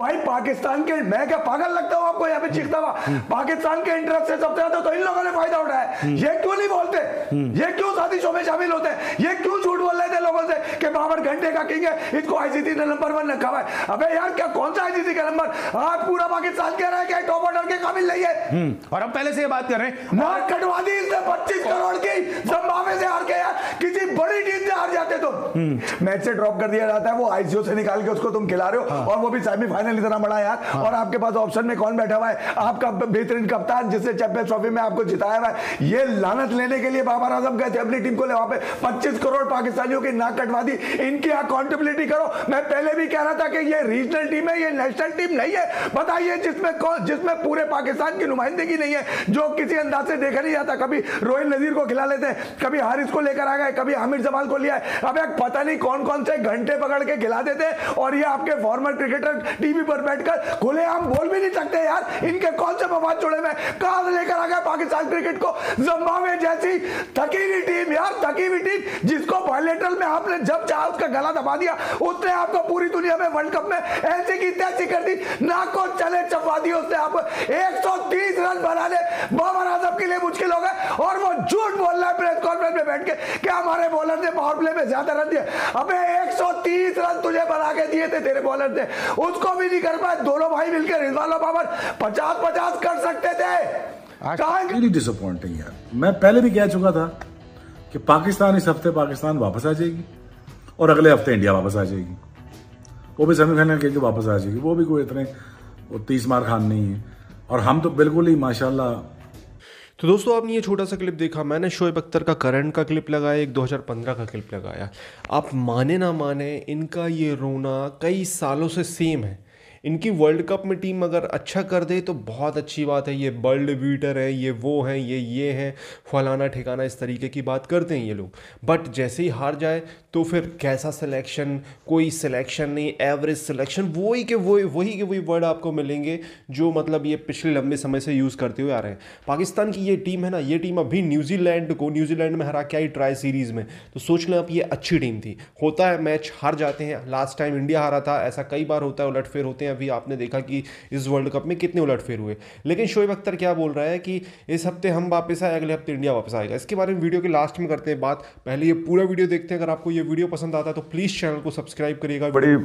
भाई पाकिस्तान के मैं क्या पागल लगता हूँ आपको यहाँ पे चीखता हुआ पाकिस्तान के इंटरेस्ट से सबसे ज़्यादा तो इन लोगों ने फ़ायदा उठाया ये क्यों नहीं बोलते? ये क्यों शादी शो में शामिल होते हैं? ये क्यों झूठ बोल रहे थे लोगों से कि बाबर घंटे का किंग है इसको आईसीसी ने नंबर वन रखा हुआ है। अबे यार क्या कौन सा आईसीसी का नंबर आज पूरा पाकिस्तान कह रहा है कि टॉप ऑर्डर के काबिल नहीं है। और अब पहले से ये बात कर रहे हैं। नाक कटवा दी इसने पच्चीस करोड़ की संभावे से हार के यार किसी बड़ी टीम से हार जाते तुम। मैच से ड्रॉप कर दिया जाता है वो आईसीयू से निकाल के उसको तुम खिला रहे हो और वो भी सेमीफाइनल इतना बड़ा यार। हाँ। और आपके पास ऑप्शन में कौन बैठा हुआ है? आपका बेहतरीन कप्तान जिससे चैंपियंस ट्रॉफी में आपको जिताया हुआ है। ये लानत लेने के लिए बाबर आज़म गए थे अपनी टीम को ले वहाँ पे 25 करोड़ पाकिस्तानियों की नाक कटवा दी। इनकी अकाउंटेबिलिटी करो। मैं पहले भी कह रहा था कि ये रीजनल टीम है ये नेशनल टीम नहीं है। बताइए जिसमें कौन जिसमें पूरे पाकिस्तान की नुमाइंदगी नहीं है जो किसी अंदाज से देखा नहीं जाता। कभी रोहित नजीर को खिला लेते हैं कभी हारिस को लेकर आ गए कभी हामिद जमाल को लिया है। अब पता नहीं कौन कौन से घंटे पकड़ के खिला देते और ये आपके फॉर्मर क्रिकेटर टीवी पर बैठकर खुले हम बोल भी नहीं सकते यार। इनके कौन से मफाद जुड़े में कहाँ से लेकर आ गए पाकिस्तान क्रिकेट को? जम्बावे जैसी थकी हुई टीम यार थकी हुई टीम, जिसको बायोलेटरल में आपने जब चाहा उसका गला दबा दिया उसने आपको पूरी दुनिया में वर्ल्ड कप में ऐसी की तैसी कर दी। नाक चले चपा दी उसने आप 130 रन बना बनाने बाबर आज़म के लिए मुश्किल हो गए। और वो झूठ बोल रहा है प्रेस कॉन्फ्रेंस में बैठ के कि हमारे बॉलर ने पावर प्ले में ज़्यादा रन दिए। अबे 130 रन तुझे बना के दिए थे तेरे बॉलर ने। उसको भी नहीं कर पाए। दोनों भाई मिलकर रिजवान बाबर पचास पचास कर सकते थे। डिसअपॉइंटिंग यार। मैं पहले भी कह चुका था कि पाकिस्तान इस हफ़्ते पाकिस्तान वापस आ जाएगी और अगले हफ़्ते इंडिया वापस आ जाएगी। वो भी सेमीफाइनल खेल के वापस आ जाएगी। वो भी कोई इतने वो तीस मार खान नहीं है। और हम तो बिल्कुल ही, माशाल्लाह। तो दोस्तों, आपने ये छोटा सा क्लिप देखा, मैंने शोएब अख्तर का करंट का क्लिप लगाया, एक 2015 का क्लिप लगाया। आप माने ना माने, इनका ये रोना कई सालों से सेम है। इनकी वर्ल्ड कप में टीम अगर अच्छा कर दे तो बहुत अच्छी बात है। ये वर्ल्ड बीटर है, ये वो हैं, ये ये हैं। फलाना ठिकाना इस तरीके की बात करते हैं ये लोग। बट जैसे ही हार जाए तो फिर कैसा सिलेक्शन कोई सिलेक्शन नहीं एवरेज सिलेक्शन वही के वही वही के वही वर्ड आपको मिलेंगे, जो मतलब ये पिछले लंबे समय से यूज़ करते हुए आ रहे हैं। पाकिस्तान की ये टीम है ना, ये टीम अभी न्यूजीलैंड को न्यूजीलैंड में हरा क्या ही ट्राई सीरीज़ में। तो सोच लें आप, ये अच्छी टीम थी। होता है मैच हार जाते हैं। लास्ट टाइम इंडिया हारा था, ऐसा कई बार होता है, उलटफेर होते हैं। अभी आपने देखा कि इस वर्ल्ड कप में कितने उलटफेर हुए। लेकिन शोएब अख्तर क्या बोल रहा है कि इस हफ़्ते हम वापस आए अगले हफ़्ते इंडिया वापस आएगा। इसके बारे में वीडियो के लास्ट में करते हैं बात। पहले ये पूरा वीडियो देखते हैं। अगर आपको ये वीडियो पसंद आता है तो प्लीज़ चैनल को सब्सक्राइब करिएगा। बड़ी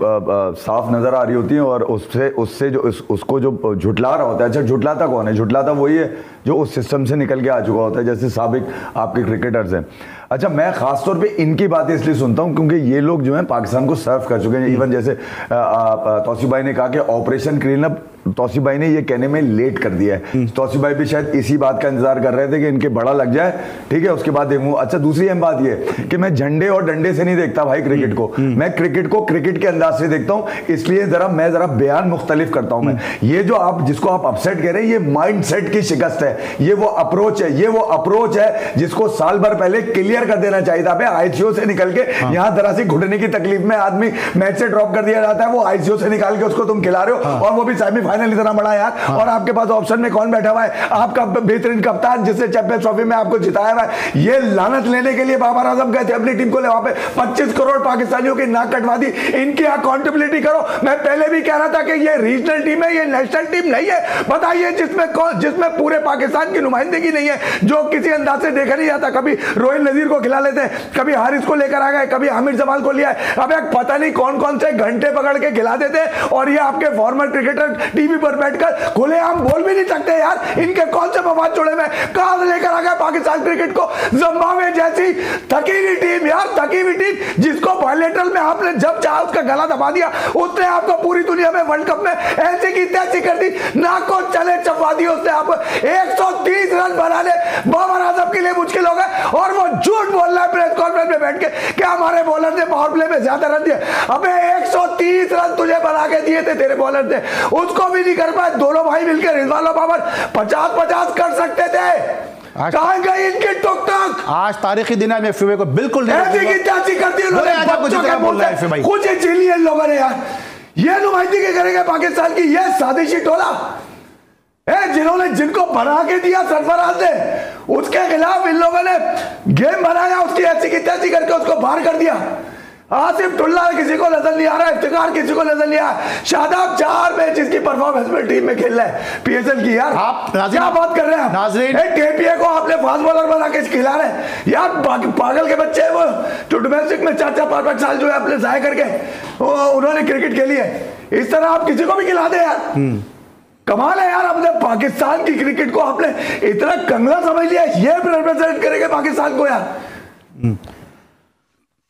साफ़ नज़र आ रही होती है और उससे उससे जो उस, उसको जो झुटला रहा होता है। अच्छा झुटलाता कौन है? झुटलाता वही है जो उस सिस्टम से निकल के आ चुका होता है जैसे सबक आपके क्रिकेटर्स हैं। अच्छा मैं खास तौर पे इनकी बातें इसलिए सुनता हूँ क्योंकि ये लोग जो हैं पाकिस्तान को सर्व कर चुके हैं। इवन जैसे तोसीफ भाई ने कहा कि ऑपरेशन क्लीन अप तोसी भाई ने ये कहने में लेट कर दिया है हम्म। तोसी भाई भी शायद इसी बात का इंतज़ार कर रहे थे कि इनके बड़ा लग जाए ठीक है उसके बाद देखूँ अच्छा दूसरी अहम बात ये कि मैं झंडे और डंडे से नहीं देखता भाई क्रिकेट को हम्म। हम्म। मैं क्रिकेट को क्रिकेट के अंदाज से देखता हूँ इसलिए जरा मैं जरा बयान मुख्तलिफ़ करता हूँ मैं ये जो आप जिसको आप अपसेट कह रहे हैं ये माइंड सेट की शिकस्त है ये वो अप्रोच है ये वो अप्रोच है जिसको साल भर पहले क्लियर कर देना चाहिए था आईसीओ से निकल के हाँ। यहाँ जरा सी घुटने की तकलीफ़ में आदमी मैच से ड्रॉप कर दिया जाता है वो आईसीओ से निकाल के उसको तुम खिला रहे हो हाँ। और वो भी सेमीफाइनल इतना बड़ा यार। हाँ। और आपके पास ऑप्शन में कौन बैठा हुआ है? आपका बेहतरीन कप्तान जिससे चैंपियंस ट्रॉफी में आपको जिताया हुआ है। ये लानत लेने के लिए बाबर आज़म गए थे अपनी टीम को ले वहाँ पे पच्चीस करोड़ पाकिस्तानियों की नाक कटवा दी। इनकी अकाउंटेबिलिटी करो। मैं पहले भी कह रहा था कि ये रीजनल टीम है ये नेशनल टीम नहीं है। बताइए जिसमें कौन जिसमें पूरे पाकिस्तान की नुमाइंदगी नहीं है जो किसी अंदाज से देखा नहीं जाता। कभी रोहित नजीर को खिला लेते हैं कभी हारिस को लेकर आ गए कभी हामिद जमाल को लिया है। अब एक पता नहीं कौन कौन से घंटे पकड़ के खिला देते और ये आपके फॉर्मर क्रिकेटर टीवी पर बैठकर खुले हम बोल भी नहीं सकते यार। इनके कौन से मफाद जोड़े में? कहाँ लेकर आ गए पाकिस्तान क्रिकेट को? जिम्बाब्वे जैसी थकी हुई टीम यार थकी हुई टीम, जिसको बायोलेटरल में आपने जब चाहा उसका गला दबा दिया, उसने आपको पूरी दुनिया में वर्ल्ड कप में ऐसी की तैसी कर दी। नाक को चले चपा दी उसने आप 130 रन बनाने बाबर आज़म के लिए मुश्किल हो गए। और वो झूठ बोल रहा है प्रेस कॉन्फ्रेंस में बैठ के कि हमारे बॉलर ने पावर प्ले में ज़्यादा रन दिए। अबे 130 रन तुझे बना के दिए थे तेरे बॉलर ने। उसको भी नहीं कर पाए। दोनों भाई मिलकर रिजवान बाबर पचास पचास कर सकते थे। कहाँ गई इनकी टुक टक आज तारीखी दिन है मैं एफए को बिल्कुल त्यासी करती है कुछ इन लोगों ने यार। ये नुमाइंदगी करेंगे पाकिस्तान की? ये साजिशी टोला। है जिन्होंने जिनको बना के दिया सरफराज ने उसके खिलाफ इन लोगों ने गेम बनाया उसकी ऐसी की तैसी करके उसको बाहर कर दिया। आसिफ टुल्ला किसी को नज़र नहीं आ रहा इफ्तिकार किसी को नज़र नहीं आ रहा। शादाब चार मैच इसकी परफॉर्मेंस में टीम में खेल रहा है। पीएसएल की यार आप क्या बात कर रहे हैं नाज़रीन- केपीए को आपने फास्ट बॉलर बना के खिला रहे यार पागल के बच्चे वो। जो डोमेस्टिक में चार चार पाँच पाँच साल जो है अपने जाया करके वो उन्होंने क्रिकेट खेली है। इस तरह आप किसी को भी खिला दे यार। कमाल है यार अपने पाकिस्तान की क्रिकेट को आपने इतना कंगला समझ लिया ये रिप्रेजेंट करेंगे पाकिस्तान को यार।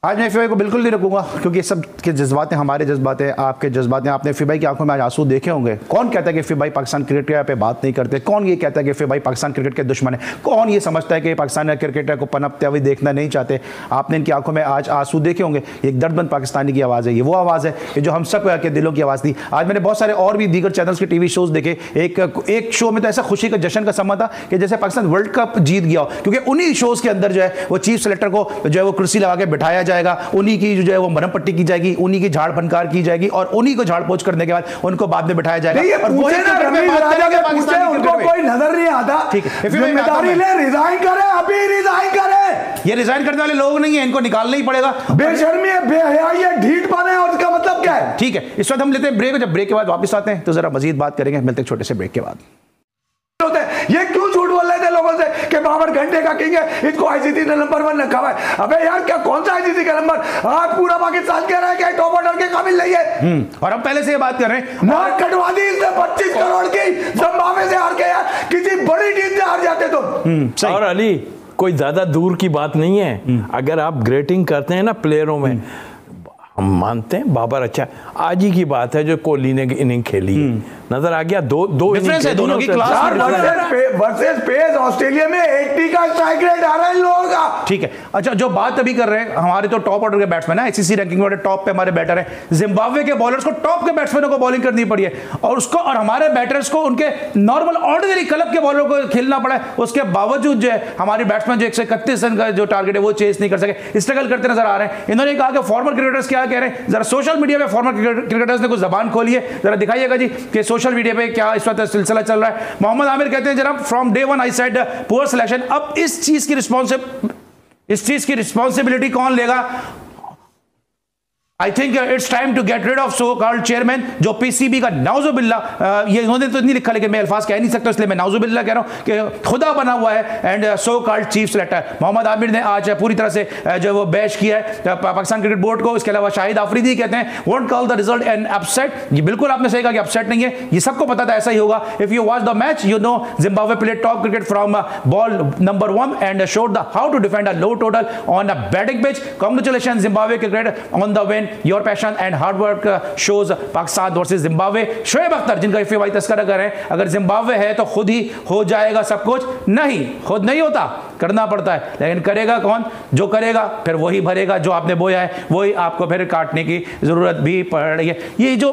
आज मैं फिबाई को बिल्कुल नहीं रखूँगा, क्योंकि सब के जज्बात हमारे जज्बात आपके जज्बात हैं आपने फिबाई की आँखों में आज आँसू देखे होंगे। कौन कहता है कि फिबाई पाकिस्तान क्रिकेट पे बात नहीं करते? कौन ये कहता है कि फिबाई पाकिस्तान क्रिकेट के दुश्मन है? कौन ये समझता है कि पाकिस्तान क्रिकेटर को पनपते हुए देखना नहीं चाहते? आपने इनकी आँखों में आज आँसू देखे होंगे। एक दर्दमंद पाकिस्तानी की आवाज़ है, ये वो आवाज़ है जो हम सब के दिलों की आवाज़ थी आज मैंने बहुत सारे और भी दीगर चैनल्स के टीवी शोज़ देखे। एक एक शो में तो ऐसा खुशी का जश्न का समा था कि जैसे पाकिस्तान वर्ल्ड कप जीत गया हो, क्योंकि उन्हीं शोज़ के अंदर जो है, वो चीफ सेलेक्टर को जो है वो कुर्सी लगा के बिठाया जाएगा उन्हीं की जो है वो मरम पट्टी की जाएगी उन्हीं की झाड़ फनकार की जाएगी और उन्हीं को झाड़ पोछ करने के बाद उनको बाद में बिठाया जाएगा। और। कोई नज़र नहीं आता। ठीक है, रिजाइन करे अभी रिजाइन करे। ये रिजाइन करने वाले लोग नहीं है इनको निकालना ही पड़ेगा। बेशर्मी है बेहयाई है ढीठ पाने है उसका मतलब क्या है? ठीक है इस वक्त हम लेते हैं ब्रेक जब ब्रेक के बाद वापस आते हैं तो जरा मजीद बात करेंगे मिलते हैं छोटे से ब्रेक के बाद। होते हैं। ये क्यों कि बाबर घंटे का किंग है। इसको आईसीसी ने नंबर वन रखा हुआ है। अबे यार क्या कौन सा आईसीसी का नंबर आज पूरा पाकिस्तान कह रहा है कि टॉप ऑर्डर के काबिल नहीं है। और हम पहले से ये बात कर रहे हैं। नाक कटवा दी इसने पच्चीस करोड़ की संभावे से हार के यार। किसी बड़ी टीम से हार जाते तुम। और अली कोई ज़्यादा दूर की बात नहीं है। अगर आप ग्रेटिंग करते हैं ना प्लेयरों में हम मानते हैं बाबर अच्छा आज ही की बात है जो कोहली ने इनिंग खेली है। नज़र आ गया दो दो innings है, दोनों की में वर्सेस पेस ऑस्ट्रेलिया में 80 का स्ट्राइक रेट आ रहा है लोगों का। ठीक है। अच्छा जो बात अभी कर रहे हैं हमारे तो टॉप ऑर्डर के बैट्समैन है आईसीसी रैंकिंग में टॉप पे हमारे बैटर हैं। जिम्बाब्वे के बॉलर्स को टॉप के बैट्समैनों को बॉलिंग करनी पड़ी है। और उसको और हमारे बैटर्स को उनके नॉर्मल ऑर्डिनरी क्लब के बॉलर को खेलना पड़ा है। उसके बावजूद जो है हमारे बैट्समैन जो एक सौ इकतीस रन का जो टारगेट है वो चेस नहीं कर सके। स्ट्रगल करते नज़र आ रहे हैं। इन्होंने कहा कि फॉर्मर क्रिकेटर्स क्या कह रहे हैं? जरा सोशल मीडिया पे फॉर्मर क्रिकेटर्स ने कुछ जबान खोली है। जरा दिखाइएगा जी कि सोशल मीडिया पे क्या इस वक्त सिलसिला चल रहा है? मोहम्मद आमिर कहते हैं, जनाब from day one I said poor selection अब इस चीज़ की रिस्पॉन्सिब इस चीज़ की रिस्पॉन्सिबिलिटी कौन लेगा? I think it's time to get rid of so called chairman जो पीसीबी का नाउजुबिल्ला ये इन्होंने तो नहीं लिखा लेकिन मैं अल्फाज कह नहीं सकता इसलिए मैं नाउजुबिल्ला कह रहा हूँ कि खुदा बना हुआ है and so called chief selector Mohammad Aamir ने आज पूरी तरह से uh, जो वो बैश किया है uh, पाकिस्तान क्रिकेट बोर्ड को इसके अलावा शाहिद आफरीदी कहते हैं what call the result and upset ये बिल्कुल आपने सही कहा कि अपसेट नहीं है। ये सबको पता था ऐसा ही होगा। If you watch the match you know Zimbabwe played top cricket from ball number one and showed the how to defend a low total on a batting pitch congratulation Zimbabwe cricket on the win your passion and hard work shows Pakistan versus Zimbabwe Shoaib Akhtar जिनका इफी तस्करा कर रहे हैं अगर Zimbabwe है तो खुद ही हो जाएगा सब कुछ। नहीं खुद नहीं होता करना पड़ता है। लेकिन करेगा कौन? जो करेगा फिर वही भरेगा जो आपने बोया है वही आपको फिर काटने की ज़रूरत भी पड़ रही है ये जो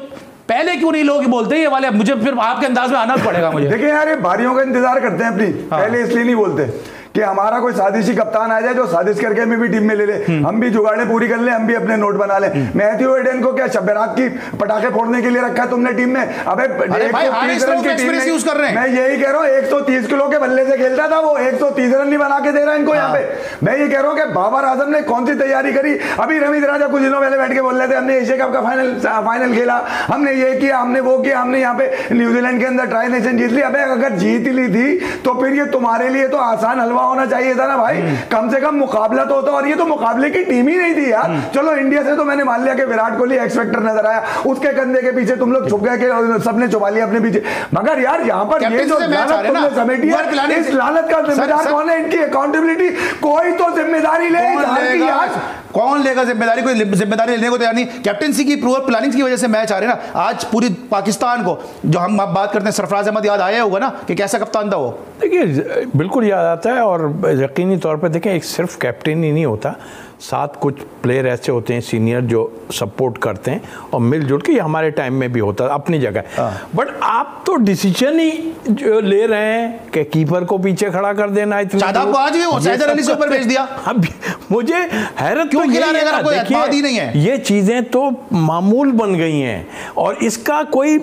पहले क्यों नहीं लोग बोलते ये वाले मुझे फिर आपके अंदाज में आना पड़ेगा मुझे। देखिए यार ये बारियों का इंतज़ार करते हैं अपनी। हाँ। पहले इसलिए नहीं बोलते। कि हमारा कोई साजिशी कप्तान आ जाए जो साजिश करके हमें भी टीम में ले ले। हम भी जुगाड़े पूरी कर ले हम भी अपने नोट बना ले। मैथ्यू एडन को क्या शबरात की पटाखे फोड़ने के लिए रखा है तुमने टीम में? अबे अरे भाई, 130 हारिस रन लोग की टीम experience नहीं- use कर रहे हैं। मैं यही कह रहा हूँ 130 किलो के बल्ले से खेलता था वो 130 रन नहीं बना के दे रहा है इनको यहाँ पे। मैं ये कह रहा हूँ कि बाबर आज़म ने कौन सी तैयारी करी? अभी रमीज राजा कुछ दिनों पहले बैठ के बोल रहे थे हमने एशिया कप का फाइनल फाइनल खेला। हमने ये किया हमने वो किया हमने यहाँ पे न्यूजीलैंड के अंदर ट्राई नेशन जीत ली। अबे अगर जीत ली थी तो फिर ये तुम्हारे लिए तो आसान हलवा होना चाहिए था ना भाई। कम से कम मुकाबला तो होता और ये तो मुकाबले की टीम ही नहीं थी यार। चलो इंडिया से तो मैंने मान लिया कि विराट कोहली एक्सपेक्टर नज़र आया। उसके कंधे के पीछे तुम लोग छुप गए कि सबने छुपा लिया अपने पीछे। मगर यार यहाँ पर ये जो तुमने समेटी है इस लालत का जिम्मेदार कौन है? इनकी अकाउंटेबिलिटी कोई तो ज़िम्मेदारी ले कौन लेगा ज़िम्मेदारी? कोई ज़िम्मेदारी लेने को तैयार नहीं। कैप्टनसी की प्रूवर प्लानिंग की वजह से मैच आ रहे ना। आज पूरी पाकिस्तान को, जो हम आप बात करते हैं, सरफराज अहमद याद आया होगा ना कि कैसा कप्तान था वो? देखिए, बिल्कुल याद आता है और यकीनी तौर पर देखें, एक सिर्फ़ कैप्टन ही नहीं होता। साथ कुछ प्लेयर ऐसे होते हैं सीनियर जो सपोर्ट करते हैं और मिलजुल के हमारे टाइम में भी होता है अपनी जगह बट आप तो डिसीज़न ही जो ले रहे हैं कि कीपर को पीछे खड़ा कर देना इतनी शादाब। को आज भी सैदर अली से ऊपर भेज दिया। अब मुझे हैरत क्यों तो खिला यही रहे है हैं? ही नहीं है। ये चीज़ें तो मामूल बन गई हैं और इसका कोई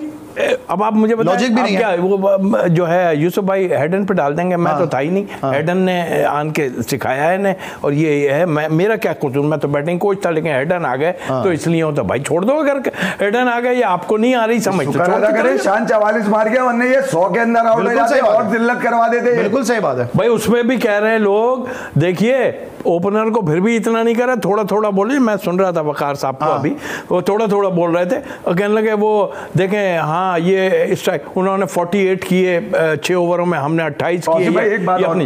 अब आप मुझे बताएँ Logic भी नहीं है। क्या वो जो है यूसुफ भाई हेडन पे डाल देंगे मैं हाँ, तो था ही नहीं हेडन ने आन के सिखाया है ने और ये ये है मैं मेरा क्या कसूर मैं तो बैटिंग कोच था लेकिन हेडन आ गए हाँ। तो इसलिए हो तो भाई छोड़ दो अगर हेडन आ गए या आपको नहीं आ रही समझ तो शान चवालीस मार गया वरना ये सौ के अंदर आउट हो जाते और है। जिल्लत करवा देते बिल्कुल सही बात है भाई उसमें भी कह रहे हैं लोग देखिए ओपनर को फिर भी इतना नहीं करा थोड़ा थोड़ा बोले मैं सुन रहा था वकार साहब को हाँ। अभी वो थोड़ा थोड़ा बोल रहे थे और कहने लगे वो देखें हाँ ये स्ट्राइक उन्होंने 48 किए छः ओवरों में हमने 28 किए एक बात और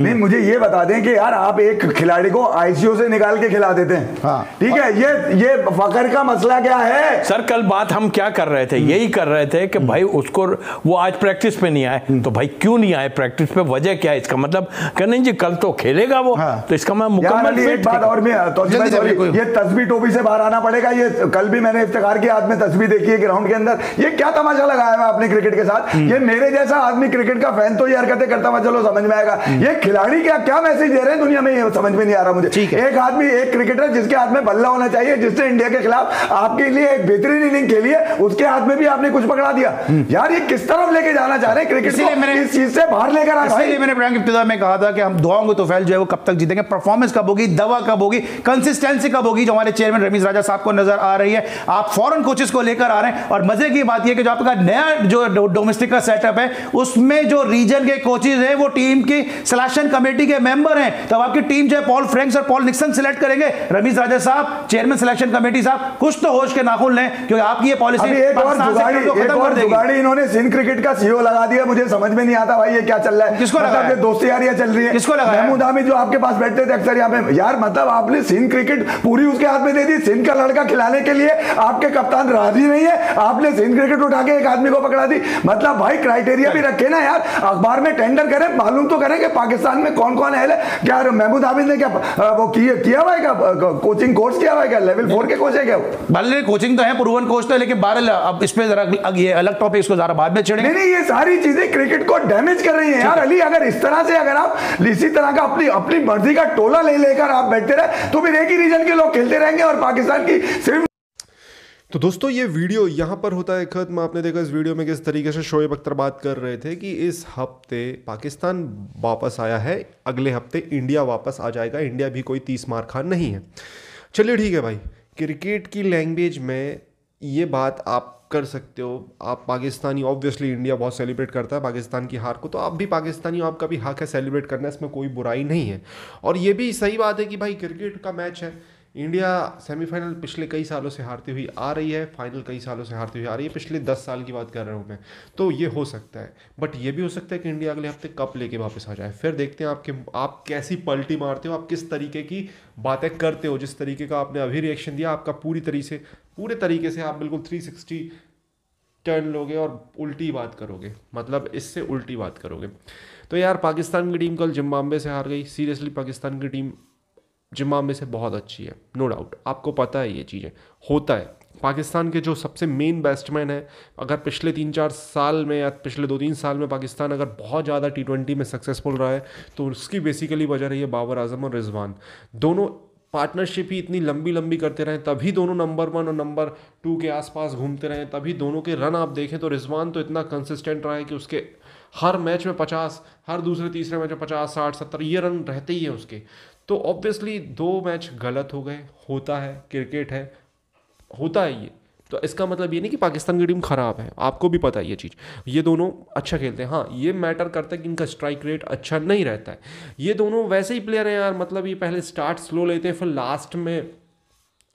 नहीं मुझे ये बता दें कि यार आप एक खिलाड़ी को आईसीयू से निकाल के खिला देते हैं। हाँ। ठीक है ये ये फकर का मसला क्या है? सर कल बात हम क्या कर रहे थे? हम्म। यही कर रहे थे कि भाई उसको वो आज प्रैक्टिस पे नहीं आए। हम्म। तो भाई क्यों नहीं आए? प्रैक्टिस पे वजह क्या है? इसका मतलब कहने जी कल तो खेलेगा वो। हाँ। तो इसका मैं मुकम्मल एक बात और मैं तो ये तस्वीर टोपी से बाहर आना पड़ेगा। ये कल भी मैंने इफ्तार के हाथ में तस्बी देखी है ग्राउंड के अंदर। ये क्या तमाशा लगाया हुआ है अपने क्रिकेट के साथ? हम्म। ये मेरे जैसा आदमी क्रिकेट का फ़ैन तो ये हरकतें करता हुआ चलो समझ में आएगा। ये खिलाड़ी क्या क्या मैसेज दे रहे हैं दुनिया में? ये समझ में नहीं आ रहा मुझे। ठीक है। एक आदमी एक क्रिकेटर जिसके हाथ में बल्ला होना चाहिए जिसने इंडिया के खिलाफ आपके लिए एक बेहतरीन इनिंग खेली है उसके हाथ में भी आपने कुछ पकड़ा दिया। यार ये किस तरफ़ लेके जाना चाह रहे हैं क्रिकेट हम्म। को? मैंने- इस चीज़ से बाहर लेकर आए भाई। मैंने प्रोग्राम की इब्तिदा में कहा था कि हम दुआओं को तोफैल जो है वो कब तक जीतेंगे। परफॉर्मेंस कब होगी दवा कब होगी कंसिस्टेंसी कब होगी जो हमारे चेयरमैन रमीज राजा साहब को नज़र आ रही है। आप फॉरन कोचेस को लेकर आ रहे हैं और मज़े की बात यह कि जो आपका नया जो डोमेस्टिक का सेटअप है उसमें जो रीजन के कोचेज है वो टीम की सिलेक्शन कमेटी के मेंबर हैं। तब आपकी टीम जो है पॉल फ्रैंक्स और पॉल निक्सन सिलेक्ट करेंगे। रमीज राजा साहब चेयरमैन सिलेक्शन कमेटी साहब कुछ तो होश के नाखून लें क्योंकि आपकी ये पॉलिसी एक और जुगाड़ी एक और जुगाड़ी इन्होंने सिंध क्रिकेट का सीओ लगा दिया। मुझे समझ में नहीं आता भाई ये क्या चल रहा है। किसको मतलब लगाया? दोस्ती यारियाँ चल रही है। किसको लगाया? महमूद हामिद जो आपके पास बैठते थे अक्सर यहाँ पे। यार मतलब आपने सिंध क्रिकेट पूरी उसके हाथ में दे दी। सिंध का लड़का खिलाने के लिए आपके कप्तान राज़ी नहीं है। आपने सिंध क्रिकेट उठा के एक आदमी को पकड़ा दी। मतलब भाई क्राइटेरिया भी रखे ना यार। अखबार में टेंडर करें मालूम तो करें कि पाकिस्तान में कौन कौन है? क्या महमूद हामिद ने क्या वो किया किया हुआ है क्या? कोचिंग कोर्स किया हुआ है क्या? लेवल फोर के कोच है क्या? भले कोचिंग तो है प्रूवन कोच तो है लेकिन बारह अब इस पे जरा ये अलग टॉपिक इसको जरा बाद में छेड़ेंगे। नहीं नहीं ये सारी चीज़ें क्रिकेट को डैमेज कर रही हैं यार। अली अगर इस तरह से अगर आप इसी तरह का अपनी अपनी मर्ज़ी का टोला ले लेकर आप बैठते रहे तो फिर एक ही रीजन के लोग खेलते रहेंगे और पाकिस्तान की सिर्फ़ तो दोस्तों, ये वीडियो यहाँ पर होता है खत्म। आपने देखा इस वीडियो में किस तरीके से शोएब अख्तर बात कर रहे थे कि इस हफ़्ते पाकिस्तान वापस आया है, अगले हफ़्ते इंडिया वापस आ जाएगा। इंडिया भी कोई तीस मार खान नहीं है। चलिए ठीक है भाई, क्रिकेट की लैंग्वेज में ये बात आप कर सकते हो। आप पाकिस्तानी ऑब्वियसली इंडिया बहुत सेलिब्रेट करता है पाकिस्तान की हार को तो आप भी पाकिस्तानी हो, आपका भी हक है सेलिब्रेट करना, इसमें कोई बुराई नहीं है। और ये भी सही बात है कि भाई क्रिकेट का मैच है। इंडिया सेमीफाइनल पिछले कई सालों से हारती हुई आ रही है, फाइनल कई सालों से हारती हुई आ रही है। पिछले दस साल की बात कर रहा हूँ मैं तो ये हो सकता है। बट ये भी हो सकता है कि इंडिया अगले हफ़्ते कप लेके वापस आ जाए। फिर देखते हैं आपके, आप कैसी पलटी मारते हो, आप किस तरीके की बातें करते हो, जिस तरीके का आपने अभी रिएक्शन दिया, आपका पूरी तरीके से, पूरे तरीके से आप बिल्कुल थ्री सिक्सटी टर्न लोगे और उल्टी बात करोगे। मतलब इससे उल्टी बात करोगे। तो यार, पाकिस्तान की टीम कल जिम्बाब्वे से हार गई। सीरियसली पाकिस्तान की टीम जिम्बाब्वे से बहुत अच्छी है नो no डाउट आपको पता है ये चीज़ें। होता है। पाकिस्तान के जो सबसे मेन बैट्समैन है, अगर पिछले तीन चार साल में या पिछले दो तीन साल में पाकिस्तान अगर बहुत ज़्यादा टी ट्वेंटी में सक्सेसफुल रहा है तो उसकी बेसिकली वजह रही है बाबर आज़म और रिजवान। दोनों पार्टनरशिप ही इतनी लंबी लंबी करते रहें, तभी दोनों नंबर वन और नंबर टू के आसपास घूमते रहें, तभी दोनों के रन आप देखें तो रिजवान तो इतना कंसिस्टेंट रहा है कि उसके हर मैच में पचास, हर दूसरे तीसरे मैच में पचास, साठ, सत्तर, ये रन रहते ही हैं उसके। तो ऑब्वियसली दो मैच गलत हो गए, होता है क्रिकेट है, होता है ये। तो इसका मतलब ये नहीं कि पाकिस्तान की टीम खराब है, आपको भी पता है ये चीज़। ये दोनों अच्छा खेलते हैं। हाँ ये मैटर करता है कि इनका स्ट्राइक रेट अच्छा नहीं रहता है। ये दोनों वैसे ही प्लेयर हैं यार मतलब ये पहले स्टार्ट स्लो लेते हैं, फिर लास्ट में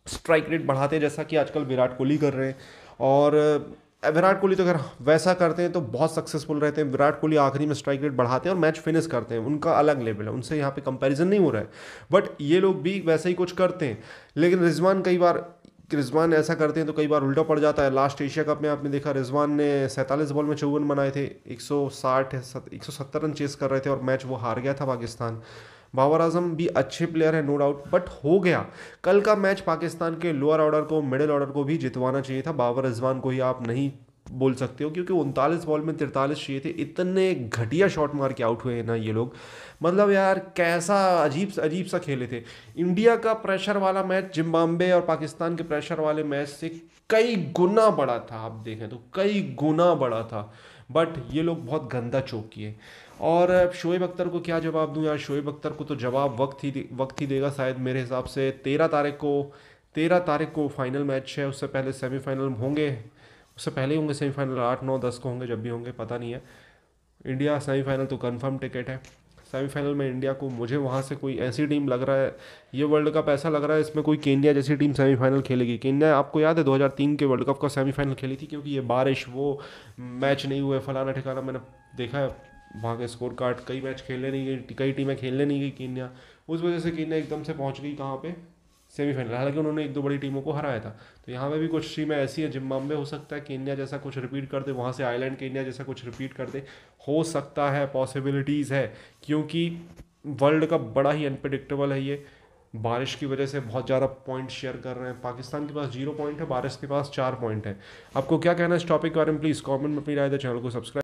स्ट्राइक रेट बढ़ाते हैं, जैसा कि आजकल विराट कोहली कर रहे हैं। और विराट कोहली तो अगर वैसा करते हैं तो बहुत सक्सेसफुल रहते हैं। विराट कोहली आखिरी में स्ट्राइक रेट बढ़ाते हैं और मैच फिनिश करते हैं। उनका अलग लेवल है। उनसे यहाँ पे कंपैरिजन नहीं हो रहा है। बट ये लोग भी वैसा ही कुछ करते हैं। लेकिन रिजवान कई बार, रिजवान ऐसा करते हैं तो कई बार उल्टा पड़ जाता है। लास्ट एशिया कप में आपने देखा रिजवान ने सैंतालीस बॉल में चौवन बनाए थे। 160 170 रन चेस कर रहे थे और मैच वो हार गया था पाकिस्तान। बाबर आज़म भी अच्छे प्लेयर हैं नो डाउट बट हो गया। कल का मैच पाकिस्तान के लोअर ऑर्डर को मिडिल ऑर्डर को भी जितवाना चाहिए था। बाबर रिजवान को ही आप नहीं बोल सकते हो, क्योंकि उनतालीस बॉल में तिरतालीस चाहिए थे। इतने घटिया शॉट मार के आउट हुए हैं ना ये लोग। मतलब यार, कैसा अजीब अजीब सा खेले थे। इंडिया का प्रेशर वाला मैच जिम्बाब्वे और पाकिस्तान के प्रेशर वाले मैच से कई गुना बड़ा था, आप देखें तो। कई गुना बड़ा था। बट ये लोग बहुत गंदा चौक किए। और शोएब अख्तर को क्या जवाब दूँ यार? शोएब अख्तर को तो जवाब वक्त ही वक्त ही देगा शायद मेरे हिसाब से। तेरह तारीख को, तेरह तारीख को फाइनल मैच है, उससे पहले सेमीफाइनल होंगे, उससे पहले ही होंगे सेमीफाइनल आठ, नौ, दस को होंगे, जब भी होंगे, पता नहीं है। इंडिया सेमीफाइनल तो कंफर्म टिकट है। सेमीफाइनल में इंडिया को मुझे वहाँ से कोई ऐसी टीम लग रहा है, ये वर्ल्ड कप ऐसा लग रहा है इसमें कोई केन्या जैसी टीम सेमीफाइनल खेलेगी। केन्या, आपको याद है 2003 के वर्ल्ड कप का सेमीफाइनल खेली थी क्योंकि ये बारिश, वो मैच नहीं हुए, फलाना ठिकाना, मैंने देखा है वहाँ के स्कोर कार्ड कई मैच खेलने नहीं गई, कई टीमें खेलने नहीं गई केन्या। उस वजह से केन्या एकदम से पहुँच गई कहाँ पे? सेमीफाइनल। हालाँकि उन्होंने एक दो बड़ी टीमों को हराया था। तो यहाँ पे भी कुछ टीमें ऐसी है, जिम्बाब्वे हो सकता है केन्या जैसा कुछ रिपीट कर दे, वहाँ से आइलैंड केन्या जैसा कुछ रिपीट कर दे। हो सकता है पॉसिबिलिटीज़ है, क्योंकि वर्ल्ड कप बड़ा ही अनप्रडिक्टेबल है ये। बारिश की वजह से बहुत ज़्यादा पॉइंट शेयर कर रहे हैं। पाकिस्तान के पास ज़ीरो पॉइंट है, बारिश के पास चार पॉइंट है। आपको क्या कहना है इस टॉपिक के बारे में? प्लीज़ कॉमेंट में अपनी राय दे चैनल को सब्सक्राइब